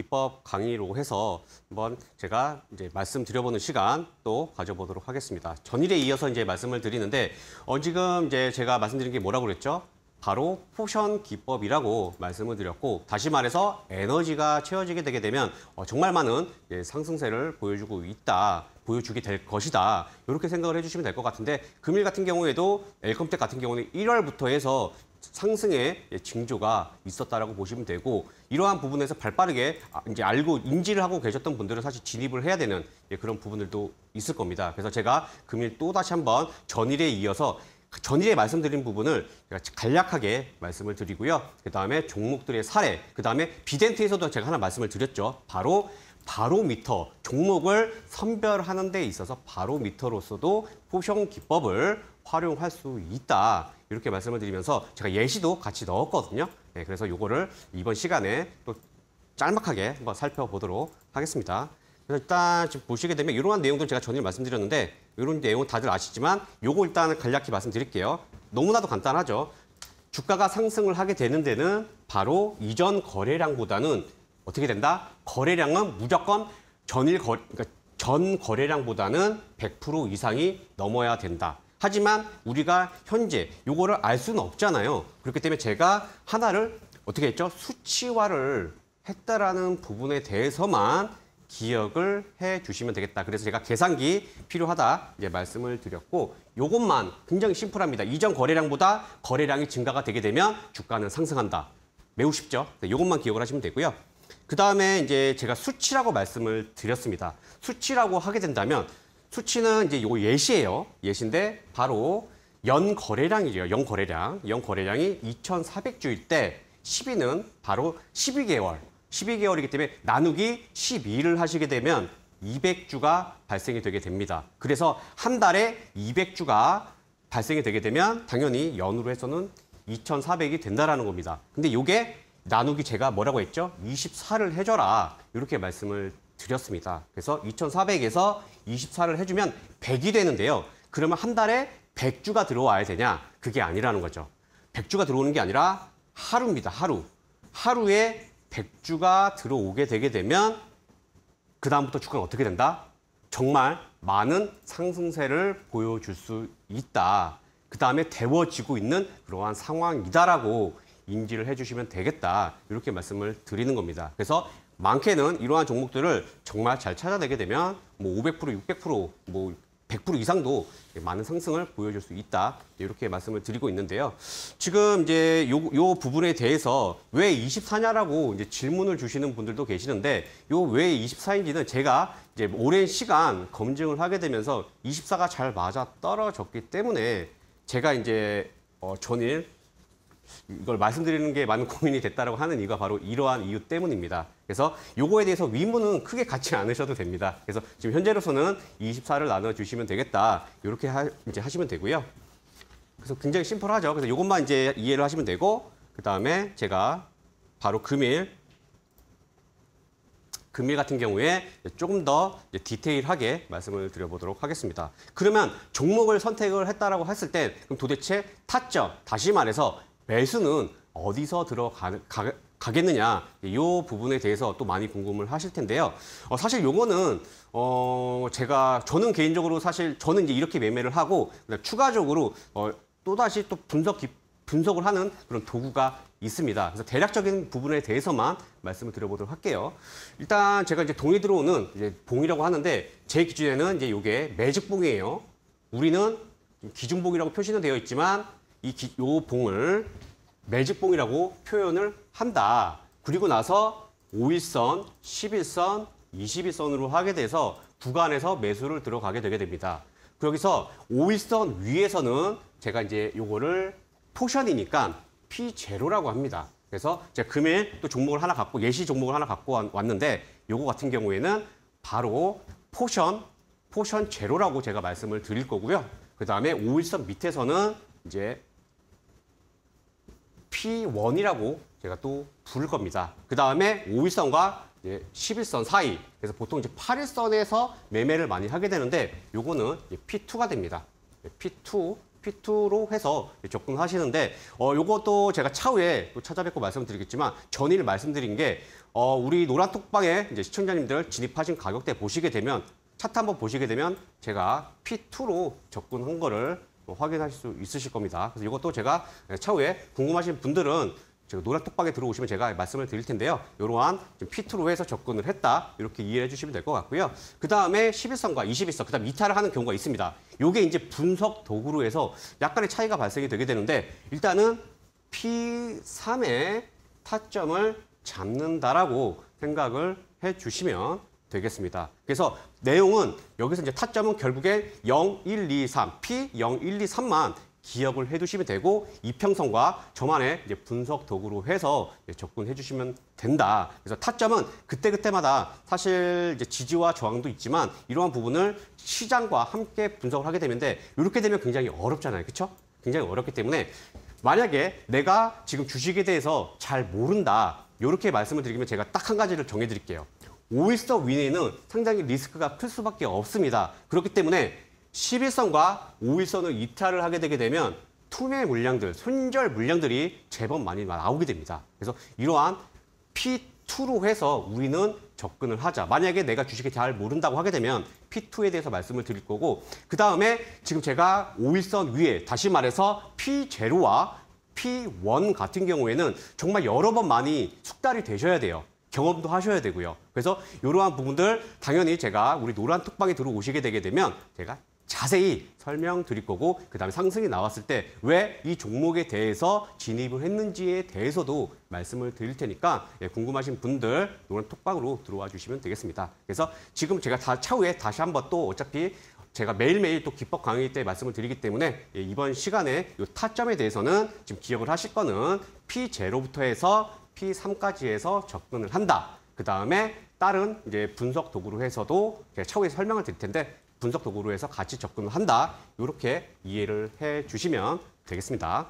기법 강의로 해서 한번 제가 이제 말씀드려보는 시간 또 가져보도록 하겠습니다. 전일에 이어서 이제 말씀을 드리는데 어, 지금 이제 제가 말씀드린 게 뭐라고 그랬죠? 바로 potion 기법이라고 말씀을 드렸고 다시 말해서 에너지가 채워지게 되게 되면 어, 정말 많은 예, 상승세를 보여주고 있다. 보여주게 될 것이다. 이렇게 생각을 해주시면 될 것 같은데 금일 같은 경우에도 엘컴텍 같은 경우는 1월부터 해서 상승의 예, 징조가 있었다라고 보시면 되고 이러한 부분에서 발빠르게 아, 이제 알고 인지를 하고 계셨던 분들은 사실 진입을 해야 되는 예, 그런 부분들도 있을 겁니다. 그래서 제가 금일 또 다시 한번 전일에 이어서 그 전일에 말씀드린 부분을 제가 간략하게 말씀을 드리고요. 그 다음에 종목들의 사례, 그 다음에 비덴트에서도 제가 하나 말씀을 드렸죠. 바로 바로미터 종목을 선별하는 데 있어서 바로미터로서도 potion 기법을 활용할 수 있다. 이렇게 말씀을 드리면서 제가 예시도 같이 넣었거든요. 네, 그래서 요거를 이번 시간에 또 짤막하게 한번 살펴보도록 하겠습니다. 그래서 일단 지금 보시게 되면 이러한 내용들 제가 전일 말씀드렸는데 이런 내용은 다들 아시지만 요거 일단 간략히 말씀드릴게요. 너무나도 간단하죠. 주가가 상승을 하게 되는 데는 바로 이전 거래량보다는 어떻게 된다? 거래량은 무조건 전일 거 그러니까 전 거래량보다는 100% 이상이 넘어야 된다. 하지만 우리가 현재 요거를 알 수는 없잖아요. 그렇기 때문에 제가 하나를 어떻게 했죠? 수치화를 했다라는 부분에 대해서만 기억을 해 주시면 되겠다. 그래서 제가 계산기 필요하다 이제 말씀을 드렸고 요것만 굉장히 심플합니다. 이전 거래량보다 거래량이 증가가 되게 되면 주가는 상승한다. 매우 쉽죠? 네, 요것만 기억을 하시면 되고요. 그 다음에 이제 제가 수치라고 말씀을 드렸습니다. 수치라고 하게 된다면 수치는 이제 요 예시예요. 예시인데 바로 연 거래량이죠. 연 거래량. 연 거래량이 2,400주일 때 12는 바로 12개월. 12개월이기 때문에 나누기 12를 하시게 되면 200주가 발생이 되게 됩니다. 그래서 한 달에 200주가 발생이 되게 되면 당연히 연으로 해서는 2,400이 된다라는 겁니다. 근데 이게 나누기 제가 뭐라고 했죠? 24를 해줘라. 이렇게 말씀을 드렸습니다. 그래서 2,400에서 24를 해주면 100이 되는데요. 그러면 한 달에 100주가 들어와야 되냐? 그게 아니라는 거죠. 100주가 들어오는 게 아니라 하루입니다. 하루. 하루에 100주가 들어오게 되게 되면 그 다음부터 주가는 어떻게 된다? 정말 많은 상승세를 보여줄 수 있다. 그 다음에 데워지고 있는 그러한 상황이다라고 인지를 해주시면 되겠다. 이렇게 말씀을 드리는 겁니다. 그래서 많게는 이러한 종목들을 정말 잘 찾아내게 되면 뭐 500%, 600%, 뭐 100% 이상도 많은 상승을 보여줄 수 있다. 이렇게 말씀을 드리고 있는데요. 지금 이제 요, 요 부분에 대해서 왜 24냐라고 이제 질문을 주시는 분들도 계시는데 요 왜 24인지는 제가 이제 오랜 시간 검증을 하게 되면서 24가 잘 맞아 떨어졌기 때문에 제가 이제 어, 전일 이걸 말씀드리는 게 많은 고민이 됐다라고 하는 이유가 바로 이러한 이유 때문입니다. 그래서 요거에 대해서 위문은 크게 갖지 않으셔도 됩니다. 그래서 지금 현재로서는 24를 나눠 주시면 되겠다. 이렇게 하, 이제 하시면 되고요. 그래서 굉장히 심플하죠. 그래서 요것만 이제 이해를 하시면 되고 그다음에 제가 바로 금일 금일 같은 경우에 조금 더 디테일하게 말씀을 드려보도록 하겠습니다. 그러면 종목을 선택을 했다라고 했을 때 그럼 도대체 타점, 다시 말해서 매수는 어디서 들어가겠느냐 이 부분에 대해서 또 많이 궁금을 하실 텐데요. 어, 사실 요거는 어, 제가 저는 개인적으로 사실 저는 이제 이렇게 매매를 하고 추가적으로 어, 또 다시 또 분석 분석을 하는 그런 도구가 있습니다. 그래서 대략적인 부분에 대해서만 말씀을 드려보도록 할게요. 일단 제가 이제 돈이 들어오는 이제 봉이라고 하는데 제 기준에는 이제 이게 매직봉이에요. 우리는 기준봉이라고 표시는 되어 있지만 이 기, 요 봉을 매직봉이라고 표현을 한다. 그리고 나서 5일선, 11선, 21선으로 하게 돼서 구간에서 매수를 들어가게 되게 됩니다. 여기서 5일선 위에서는 제가 이제 요거를 포션이니까 P0라고 합니다. 그래서 제가 금일 또 종목을 하나 갖고 예시 종목을 하나 갖고 왔는데 요거 같은 경우에는 바로 potion, potion 제로라고 제가 말씀을 드릴 거고요. 그 다음에 5일선 밑에서는 이제 P1이라고 제가 또 부를 겁니다. 그 다음에 5일선과 이제 11선 사이, 그래서 보통 이제 8일선에서 매매를 많이 하게 되는데 요거는 P2가 됩니다. P2, P2로 해서 접근하시는데 어 요것도 제가 차후에 또 찾아뵙고 말씀드리겠지만 전일 말씀드린 게 어, 우리 노란톡방에 이제 시청자님들 진입하신 가격대 보시게 되면 차트 한번 보시게 되면 제가 P2로 접근한 거를 뭐 확인하실 수 있으실 겁니다. 그래서 이것도 제가 차후에 궁금하신 분들은 제가 노란 톡방에 들어오시면 제가 말씀을 드릴 텐데요. 이러한 좀 P2로 해서 접근을 했다. 이렇게 이해해 주시면 될 것 같고요. 그 다음에 11선과 21선, 그 다음 이탈을 하는 경우가 있습니다. 이게 이제 분석 도구로 해서 약간의 차이가 발생이 되게 되는데 일단은 P3의 타점을 잡는다라고 생각을 해 주시면 되겠습니다. 그래서 내용은 여기서 이제 타점은 결국에 0, 1, 2, 3, P 0, 1, 2, 3만 기억을 해두시면 되고 이평선과 저만의 이제 분석 도구로 해서 접근해 주시면 된다. 그래서 타점은 그때 그때마다 사실 이제 지지와 저항도 있지만 이러한 부분을 시장과 함께 분석을 하게 되는데 이렇게 되면 굉장히 어렵잖아요, 그렇죠? 굉장히 어렵기 때문에 만약에 내가 지금 주식에 대해서 잘 모른다 이렇게 말씀을 드리면 제가 딱 한 가지를 정해드릴게요. 오일선 위에는 상당히 리스크가 클 수밖에 없습니다. 그렇기 때문에 11선과 5일선을 이탈을 하게 되게 되면 투매 물량들, 손절 물량들이 제법 많이 나오게 됩니다. 그래서 이러한 P2로 해서 우리는 접근을 하자. 만약에 내가 주식에 잘 모른다고 하게 되면 P2에 대해서 말씀을 드릴 거고 그 다음에 지금 제가 5일선 위에 다시 말해서 P0와 P1 같은 경우에는 정말 여러 번 많이 숙달이 되셔야 돼요. 경험도 하셔야 되고요. 그래서 이러한 부분들 당연히 제가 우리 노란 톡방에 들어오시게 되게 되면 제가 자세히 설명드릴 거고 그다음에 상승이 나왔을 때 왜 이 종목에 대해서 진입을 했는지에 대해서도 말씀을 드릴 테니까 예, 궁금하신 분들 노란 톡방으로 들어와 주시면 되겠습니다. 그래서 지금 제가 다 차후에 다시 한번 또 어차피 제가 매일매일 또 기법 강의 때 말씀을 드리기 때문에 예, 이번 시간에 이 타점에 대해서는 지금 기억을 하실 거는 P0부터 해서 P3까지 해서 접근을 한다. 그 다음에 다른 이제 분석 도구로 해서도 차후에 설명을 드릴 텐데 분석 도구로 해서 같이 접근을 한다. 이렇게 이해를 해 주시면 되겠습니다.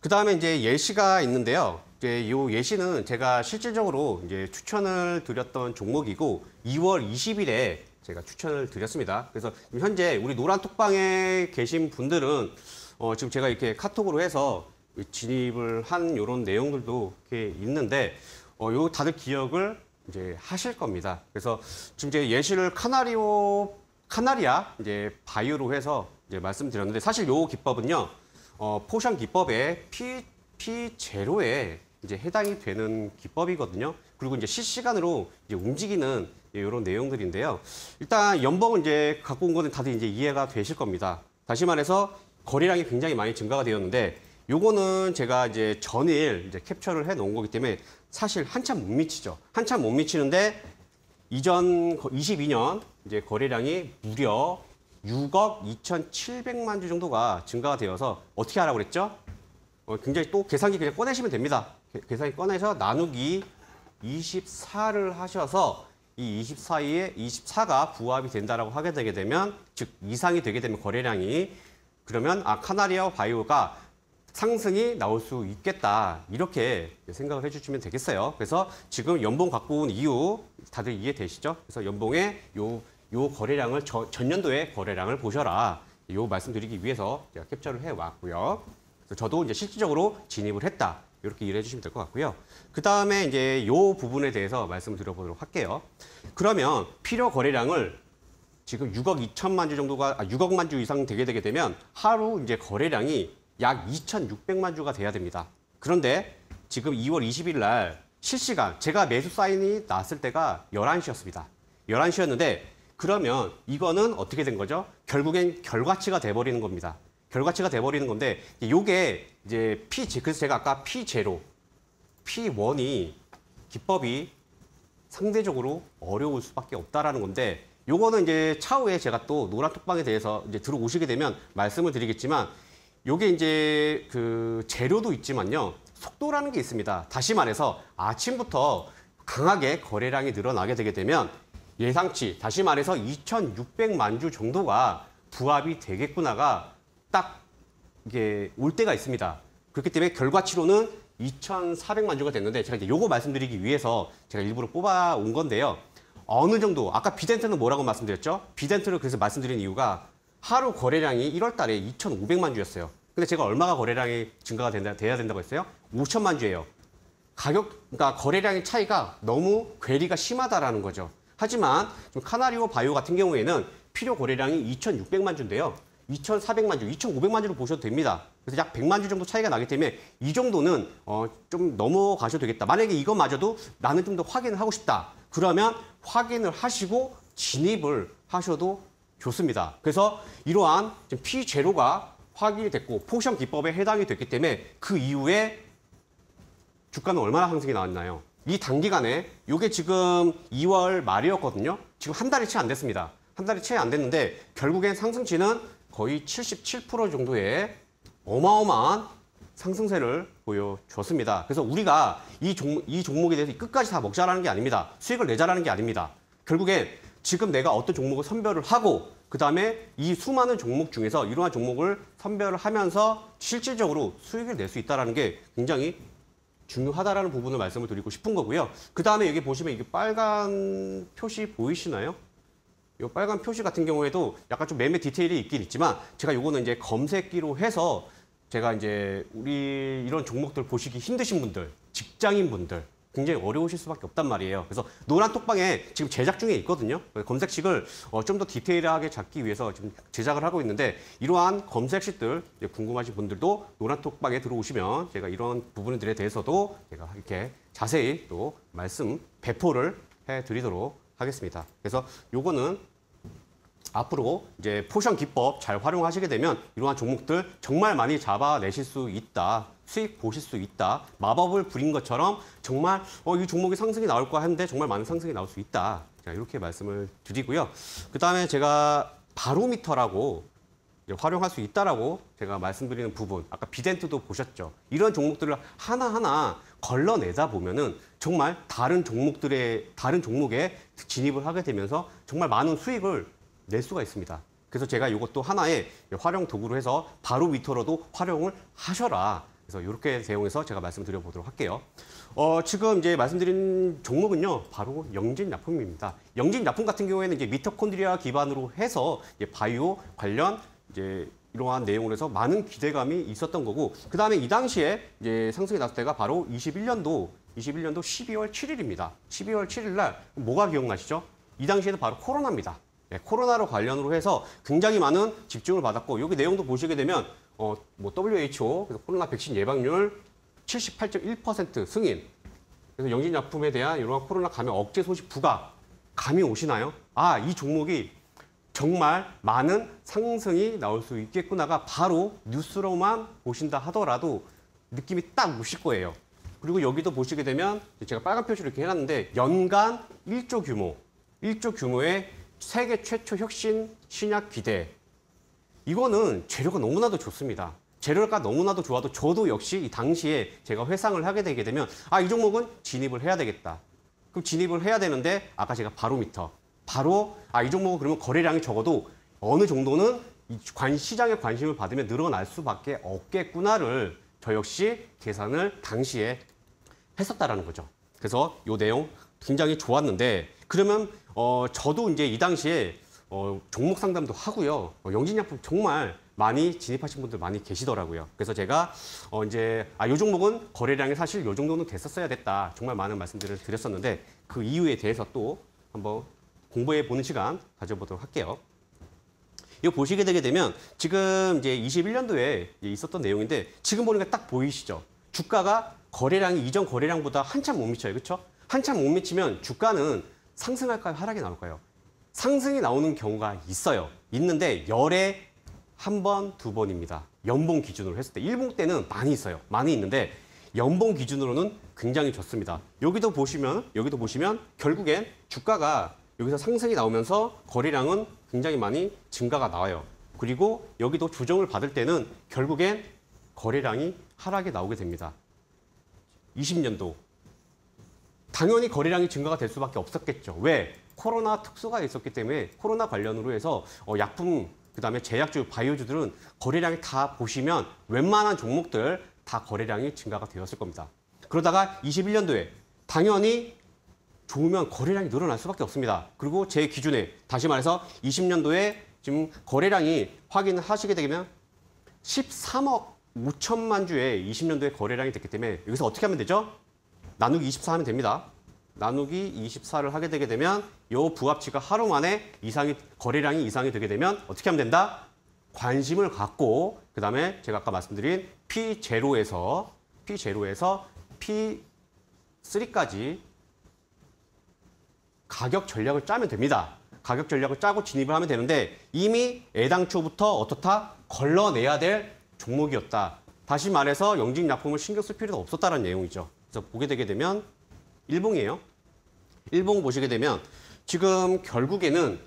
그 다음에 이제 예시가 있는데요. 이제 이 예시는 제가 실질적으로 이제 추천을 드렸던 종목이고 2월 20일에 제가 추천을 드렸습니다. 그래서 현재 우리 노란 톡방에 계신 분들은 어, 지금 제가 이렇게 카톡으로 해서 진입을 한 이런 내용들도 이렇게 있는데 어, 요 다들 기억을 이제 하실 겁니다. 그래서 지금 이제 예시를 카나리오 카나리아 이제 바이오로 해서 이제 말씀드렸는데 사실 요 기법은요 어, potion 기법의 P P 제로에 이제 해당이 되는 기법이거든요. 그리고 이제 실시간으로 이제 움직이는 이런 내용들인데요. 일단 연봉은 이제 갖고 온 거는 다들 이제 이해가 되실 겁니다. 다시 말해서 거래량이 굉장히 많이 증가가 되었는데 요거는 제가 이제 전일 이제 캡처를 해 놓은 거기 때문에 사실 한참 못 미치죠. 한참 못 미치는데 이전 22년 이제 거래량이 무려 6억 2,700만 주 정도가 증가가 되어서 어떻게 하라고 그랬죠? 어, 굉장히 또 계산기 그냥 꺼내시면 됩니다. 계- 계산기 꺼내서 나누기 24를 하셔서 이 24에 24가 부합이 된다라고 하게 되게 되면 즉 이상이 되게 되면 거래량이 그러면 아 카나리아 바이오가 상승이 나올 수 있겠다 이렇게 생각을 해주시면 되겠어요. 그래서 지금 연봉 갖고 온 이유 다들 이해되시죠? 그래서 연봉의 요, 요 거래량을 저, 전년도의 거래량을 보셔라. 요 말씀드리기 위해서 제가 캡처를 해왔고요. 그래서 저도 이제 실질적으로 진입을 했다. 이렇게 이해해 주시면 될 것 같고요. 그 다음에 이제 요 부분에 대해서 말씀을 드려보도록 할게요. 그러면 필요 거래량을 지금 6억 2천만 주 정도가 아, 6억만 주 이상 되게 되게 되면 하루 이제 거래량이 약 2,600만 주가 돼야 됩니다. 그런데 지금 2월 20일 날 실시간 제가 매수 사인이 났을 때가 11시였습니다. 11시였는데 그러면 이거는 어떻게 된 거죠? 결국엔 결과치가 돼 버리는 겁니다. 결과치가 돼 버리는 건데 요게 이제 P 그래서 제가 아까 P0 P1이 기법이 상대적으로 어려울 수밖에 없다라는 건데 요거는 이제 차후에 제가 또 노란 톡방에 대해서 이제 들어오시게 되면 말씀을 드리겠지만 요게 이제 그 재료도 있지만요. 속도라는 게 있습니다. 다시 말해서 아침부터 강하게 거래량이 늘어나게 되게 되면 예상치, 다시 말해서 2,600만 주 정도가 부합이 되겠구나가 딱 이게 올 때가 있습니다. 그렇기 때문에 결과치로는 2,400만 주가 됐는데 제가 이제 요거 말씀드리기 위해서 제가 일부러 뽑아 온 건데요. 어느 정도 아까 비덴트는 뭐라고 말씀드렸죠? 비덴트를 그래서 말씀드린 이유가 하루 거래량이 1월 달에 2,500만 주였어요. 근데 제가 얼마가 거래량이 증가가 된다, 돼야 된다고 했어요? 5천만 주예요. 가격, 그러니까 거래량의 차이가 너무 괴리가 심하다라는 거죠. 하지만 카나리오 바이오 같은 경우에는 필요 거래량이 2,600만 주인데요. 2,400만 주, 2,500만 주로 보셔도 됩니다. 그래서 약 100만 주 정도 차이가 나기 때문에 이 정도는 어, 좀 넘어가셔도 되겠다. 만약에 이것마저도 나는 좀 더 확인을 하고 싶다. 그러면 확인을 하시고 진입을 하셔도 좋습니다. 그래서 이러한 P0가 확인이 됐고 potion 기법에 해당이 됐기 때문에 그 이후에 주가는 얼마나 상승이 나왔나요? 이 단기간에 이게 지금 2월 말이었거든요. 지금 한 달이 채 안 됐습니다. 한 달이 채 안 됐는데 결국엔 상승치는 거의 77% 정도의 어마어마한 상승세를 보여줬습니다. 그래서 우리가 이, 종, 이 종목에 대해서 끝까지 다 먹자라는 게 아닙니다. 수익을 내자라는 게 아닙니다. 결국엔 지금 내가 어떤 종목을 선별을 하고 그 다음에 이 수많은 종목 중에서 이러한 종목을 선별을 하면서 실질적으로 수익을 낼 수 있다는 게 굉장히 중요하다라는 부분을 말씀을 드리고 싶은 거고요. 그 다음에 여기 보시면 이게 빨간 표시 보이시나요? 이 빨간 표시 같은 경우에도 약간 좀 매매 디테일이 있긴 있지만 제가 요거는 이제 검색기로 해서 제가 이제 우리 이런 종목들 보시기 힘드신 분들, 직장인 분들 굉장히 어려우실 수밖에 없단 말이에요. 그래서 노란 톡방에 지금 제작 중에 있거든요. 검색식을 어, 좀더 디테일하게 잡기 위해서 지금 제작을 하고 있는데 이러한 검색식들 궁금하신 분들도 노란 톡방에 들어오시면 제가 이런 부분들에 대해서도 제가 이렇게 자세히 또 말씀 배포를 해드리도록 하겠습니다. 그래서 요거는 앞으로 이제 potion 기법 잘 활용하시게 되면 이러한 종목들 정말 많이 잡아내실 수 있다. 수익 보실 수 있다. 마법을 부린 것처럼 정말 어, 이 종목이 상승이 나올 거 하는데 정말 많은 상승이 나올 수 있다. 자, 이렇게 말씀을 드리고요. 그 다음에 제가 바로미터라고 활용할 수 있다라고 제가 말씀드리는 부분, 아까 비덴트도 보셨죠. 이런 종목들을 하나하나 걸러내다 보면은 정말 다른 종목들의 다른 종목에 진입을 하게 되면서 정말 많은 수익을 낼 수가 있습니다. 그래서 제가 이것도 하나의 활용 도구로 해서 바로 미터로도 활용을 하셔라. 그래서 이렇게 대용해서 제가 말씀드려 보도록 할게요. 어, 지금 이제 말씀드린 종목은요, 바로 영진약품입니다. 영진약품 같은 경우에는 이제 미토콘드리아 기반으로 해서 바이오 관련 이제 이러한 내용을 해서 많은 기대감이 있었던 거고, 그 다음에 이 당시에 이제 상승이 났을 때가 바로 21년도, 21년도 12월 7일입니다. 12월 7일 날 뭐가 기억나시죠? 이 당시에는 바로 코로나입니다. 네, 코로나로 관련으로 해서 굉장히 많은 집중을 받았고 여기 내용도 보시게 되면 어, 뭐 WHO 그래서 코로나 백신 예방률 78.1% 승인. 그래서 영진약품에 대한 이러한 코로나 감염 억제 소식 부각 감이 오시나요? 아, 이 종목이 정말 많은 상승이 나올 수 있겠구나가 바로 뉴스로만 보신다 하더라도 느낌이 딱 오실 거예요. 그리고 여기도 보시게 되면 제가 빨간 표시를 이렇게 해놨는데 연간 1조 규모, 1조 규모의 세계 최초 혁신 신약 기대. 이거는 재료가 너무나도 좋습니다. 재료가 너무나도 좋아도 저도 역시 이 당시에 제가 회상을 하게 되게 되면 아, 이 종목은 진입을 해야 되겠다. 그럼 진입을 해야 되는데 아까 제가 바로미터. 바로 아, 이 종목은 그러면 거래량이 적어도 어느 정도는 이 관, 시장의 관심을 받으면 늘어날 수밖에 없겠구나를 저 역시 계산을 당시에 했었다라는 거죠. 그래서 이 내용 굉장히 좋았는데 그러면 어 저도 이제 이 당시에 어 종목 상담도 하고요. 어, 영진약품 정말 많이 진입하신 분들 많이 계시더라고요. 그래서 제가 어 이제 아 요 종목은 거래량이 사실 요 정도는 됐었어야 됐다. 정말 많은 말씀들을 드렸었는데 그 이유에 대해서 또 한번 공부해 보는 시간 가져보도록 할게요. 이거 보시게 되게 되면 지금 이제 21년도에 있었던 내용인데 지금 보니까 딱 보이시죠? 주가가 거래량이 이전 거래량보다 한참 못 미쳐요. 그렇죠? 한참 못 미치면 주가는 상승할까요? 하락이 나올까요? 상승이 나오는 경우가 있어요. 있는데 열에 한 번, 두 번입니다. 연봉 기준으로 했을 때. 일봉 때는 많이 있어요. 많이 있는데 연봉 기준으로는 굉장히 좋습니다. 여기도 보시면 여기도 보시면 결국엔 주가가 여기서 상승이 나오면서 거래량은 굉장히 많이 증가가 나와요. 그리고 여기도 조정을 받을 때는 결국엔 거래량이 하락이 나오게 됩니다. 20년도 당연히 거래량이 증가가 될 수밖에 없었겠죠. 왜? 코로나 특수가 있었기 때문에 코로나 관련으로 해서 어, 약품 그다음에 제약주, 바이오주들은 거래량이 다 보시면 웬만한 종목들 다 거래량이 증가가 되었을 겁니다. 그러다가 21년도에 당연히 좋으면 거래량이 늘어날 수밖에 없습니다. 그리고 제 기준에 다시 말해서 20년도에 지금 거래량이 확인하시게 되면 13억 5천만 주의 20년도에 거래량이 됐기 때문에 여기서 어떻게 하면 되죠? 나누기 24 하면 됩니다. 나누기 24를 하게 되게 되면 요 부합치가 하루 만에 이상이 거래량이 이상이 되게 되면 어떻게 하면 된다? 관심을 갖고 그다음에 제가 아까 말씀드린 P0에서 P0에서 P3까지 가격 전략을 짜면 됩니다. 가격 전략을 짜고 진입을 하면 되는데 이미 애당초부터 어떻다 걸러내야 될 종목이었다. 다시 말해서 영직약품을 신경 쓸 필요도 없었다는 내용이죠. 그래서 보게 되게 되면 일봉이에요. 일봉 보시게 되면 지금 결국에는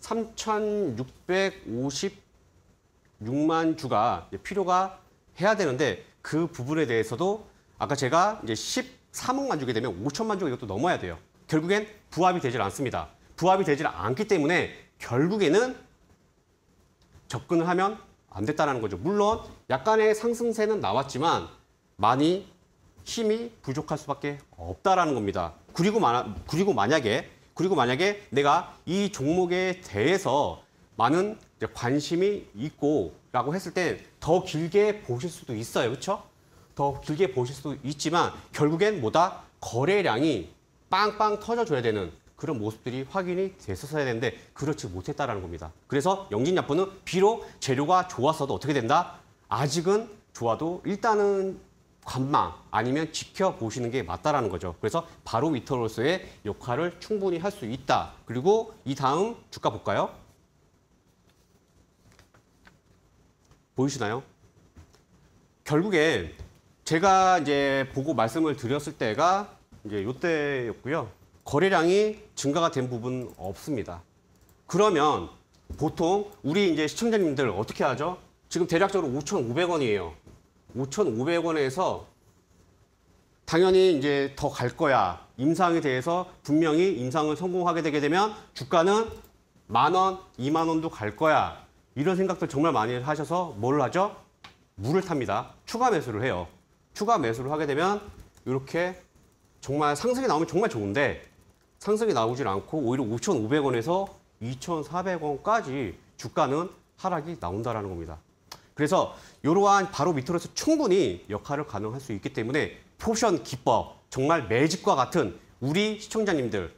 3,656만 주가 필요가 해야 되는데 그 부분에 대해서도 아까 제가 이제 13억만 주게 되면 5천만 주가 이것도 넘어야 돼요. 결국엔 부합이 되질 않습니다. 부합이 되질 않기 때문에 결국에는 접근을 하면 안 됐다는 거죠. 물론 약간의 상승세는 나왔지만 많이 힘이 부족할 수밖에 없다라는 겁니다. 그리고 마, 그리고 만약에 그리고 만약에 내가 이 종목에 대해서 많은 관심이 있고라고 했을 때 더 길게 보실 수도 있어요. 그렇죠? 더 길게 보실 수도 있지만 결국엔 뭐다 거래량이 빵빵 터져줘야 되는 그런 모습들이 확인이 됐었어야 되는데 그렇지 못했다라는 겁니다. 그래서 영진약품은 비록 재료가 좋았어도 어떻게 된다? 아직은 좋아도 일단은 관망 아니면 지켜보시는 게 맞다라는 거죠. 그래서 바로 위터로서의 역할을 충분히 할 수 있다. 그리고 이 다음 주가 볼까요? 보이시나요? 결국에 제가 이제 보고 말씀을 드렸을 때가 이제 요때였고요. 거래량이 증가가 된 부분 없습니다. 그러면 보통 우리 이제 시청자님들 어떻게 하죠? 지금 대략적으로 5,500원이에요. 5,500원에서 당연히 이제 더 갈 거야. 임상에 대해서 분명히 임상을 성공하게 되게 되면 주가는 만 원, 이만 원도 갈 거야. 이런 생각들 정말 많이 하셔서 뭘 하죠? 물을 탑니다. 추가 매수를 해요. 추가 매수를 하게 되면 이렇게 정말 상승이 나오면 정말 좋은데 상승이 나오질 않고 오히려 5,500원에서 2,400원까지 주가는 하락이 나온다라는 겁니다. 그래서 이러한 바로미터로서 충분히 역할을 가능할 수 있기 때문에 potion 기법 정말 마법과 같은 우리 시청자님들의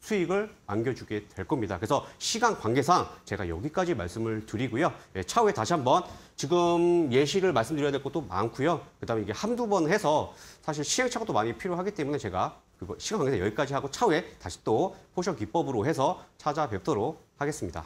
수익을 안겨주게 될 겁니다. 그래서 시간 관계상 제가 여기까지 말씀을 드리고요. 예, 차후에 다시 한번 지금 예시를 말씀드려야 될 것도 많고요. 그다음에 이게 한두 번 해서 사실 시행착오도 많이 필요하기 때문에 제가 그거 시간 관계상 여기까지 하고 차후에 다시 또 potion 기법으로 해서 찾아뵙도록 하겠습니다.